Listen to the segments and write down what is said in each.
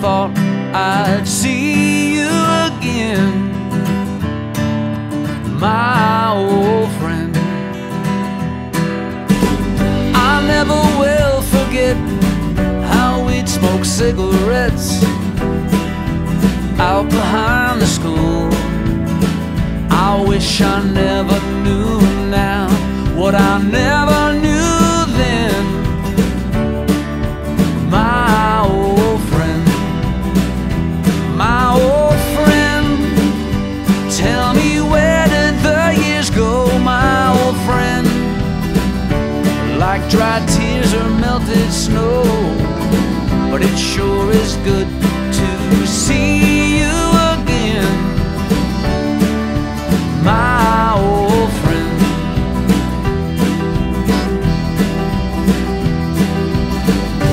thought I'd see you again, my old friend. I never will forget how we'd smoke cigarettes out behind the school. I wish I never melted snow, but it sure is good to see you again, my old friend.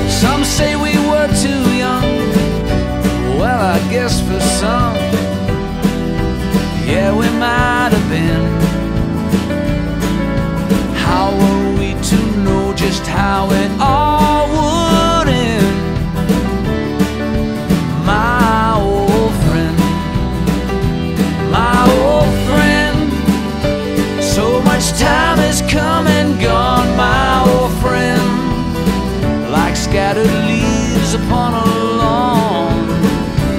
Some say we were too young. Well, I guess for some, yeah, we might have been. Scattered leaves upon a lawn.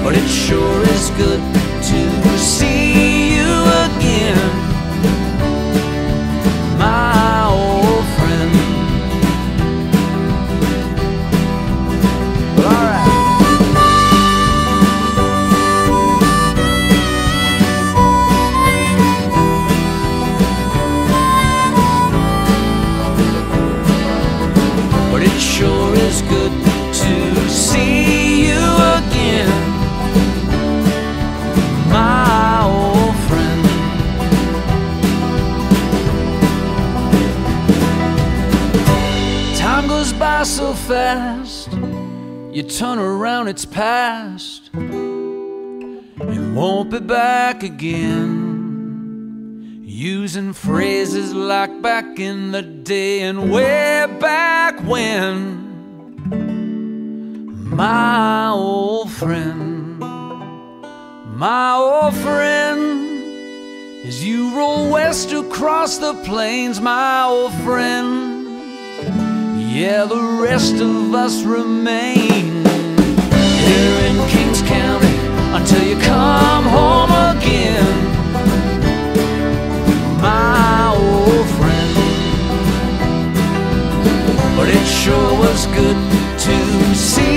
But it sure is good to see you again, my old friend. Well, alright. But it sure is good goes by so fast, you turn around, it's past. It won't be back again. Using phrases like back in the day and way back when. My old friend, my old friend, as you roll west across the plains, my old friend. Yeah, the rest of us remain here in Kings County until you come home again. My old friend, but it sure was good to see.